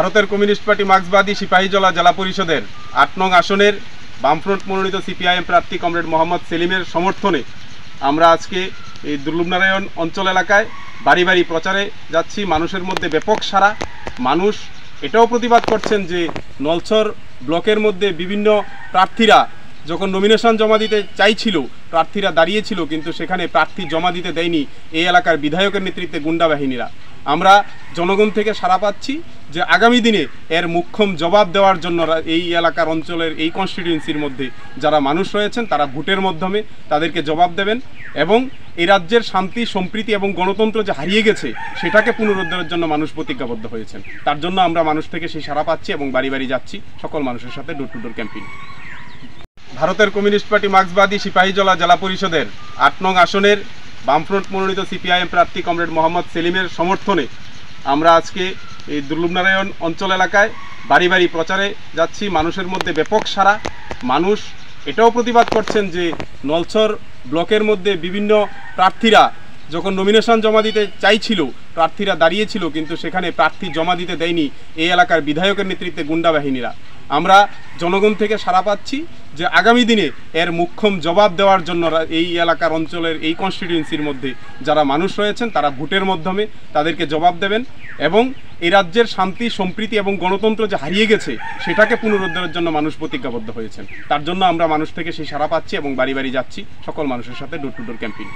ভারতের communist party মার্ক্সবাদী সিপাহীজলা জেলা পরিষদের আট নং আসনের বামফ্রন্ট মনোনীত সিপিআইএম প্রার্থী কমরেড মোহাম্মদ সেলিমের সমর্থনে আমরা আজকে এই দুর্লভনারায়ণ অঞ্চল এলাকায় বাড়ি বাড়ি প্রচারে যাচ্ছি। মানুষের মধ্যে ব্যাপক সারা মানুষ এটাও প্রতিবাদ করছেন যে নলছর ব্লকের মধ্যে বিভিন্ন প্রার্থীরা যখন নমিনেশন জমা দিতে চাইছিল, প্রার্থীরা দাঁড়িয়েছিল, কিন্তু সেখানে প্রার্থী জমা দিতে দেয়নি এই এলাকার বিধায়কের নেতৃত্বে গুন্ডা বাহিনীরা। আমরা জনগণ থেকে সাড়া পাচ্ছি যে আগামী দিনে এর মুখ্যম জবাব দেওয়ার জন্য এই এলাকার অঞ্চলের এই কনস্টিটিউয়েন্সির মধ্যে যারা মানুষ রয়েছেন, তারা ভোটের মাধ্যমে তাদেরকে জবাব দেবেন এবং এই রাজ্যের শান্তি, সম্প্রীতি এবং গণতন্ত্র যে হারিয়ে গেছে, সেটাকে পুনরুদ্ধারের জন্য মানুষ প্রতিজ্ঞাবদ্ধ হয়েছেন। তার জন্য আমরা মানুষ থেকে সেই সাড়া পাচ্ছি এবং বাড়ি বাড়ি যাচ্ছি সকল মানুষের সাথে ডোর টু ডোর ক্যাম্পেইন ভারতের কমিউনিস্ট পার্টি মার্ক্সবাদী সিপাহীজলা জেলা পরিষদের আট নং আসনের বামফ্রন্ট মনোনীত সিপিআইএম প্রার্থী কমরেড মোহাম্মদ সেলিমের সমর্থনে আমরা আজকে এই দুর্লভনারায়ণ অঞ্চল এলাকায় বাড়ি বাড়ি প্রচারে যাচ্ছি। মানুষের মধ্যে ব্যাপক সারা মানুষ এটাও প্রতিবাদ করছেন যে নলছর ব্লকের মধ্যে বিভিন্ন প্রার্থীরা যখন নমিনেশন জমা দিতে চাইছিল, প্রার্থীরা দাঁড়িয়েছিল, কিন্তু সেখানে প্রার্থী জমা দিতে দেয়নি এই এলাকার বিধায়কের নেতৃত্বে গুন্ডা বাহিনীরা। আমরা জনগণ থেকে সাড়া পাচ্ছি যে আগামী দিনে এর মুখ্যম জবাব দেওয়ার জন্য এই এলাকার অঞ্চলের এই কনস্টিটিউয়েন্সির মধ্যে যারা মানুষ রয়েছেন, তারা ভোটের মাধ্যমে তাদেরকে জবাব দেবেন এবং এই রাজ্যের শান্তি, সম্প্রীতি এবং গণতন্ত্র যে হারিয়ে গেছে, সেটাকে পুনরুদ্ধারের জন্য মানুষ প্রতিজ্ঞাবদ্ধ হয়েছেন। তার জন্য আমরা মানুষ থেকে সেই সাড়া পাচ্ছি এবং বাড়ি বাড়ি যাচ্ছি। সকল মানুষের সাথে ডোর টু ডোর ক্যাম্পেইন